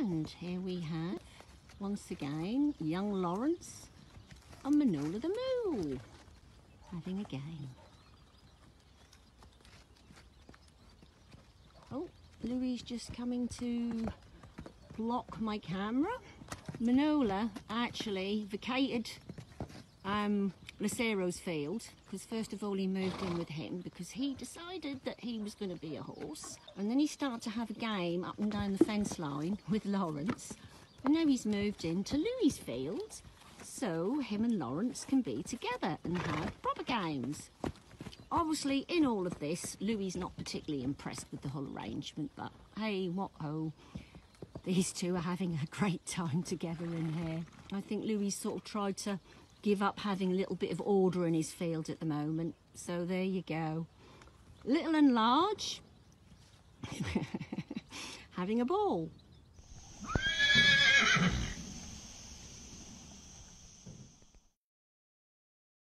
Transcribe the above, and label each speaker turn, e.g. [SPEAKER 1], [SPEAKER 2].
[SPEAKER 1] And here we have, once again, young Lawrence and Manolo the Moo having a game. Oh, Louis just coming to block my camera. Manolo actually vacated um, Lucero's field because first of all he moved in with him because he decided that he was going to be a horse and then he started to have a game up and down the fence line with Lawrence and now he's moved into Louis' field so him and Lawrence can be together and have proper games. Obviously in all of this Louis not particularly impressed with the whole arrangement but hey what ho these two are having a great time together in here. I think Louis sort of tried to give up having a little bit of order in his field at the moment. So there you go. Little and large, having a ball.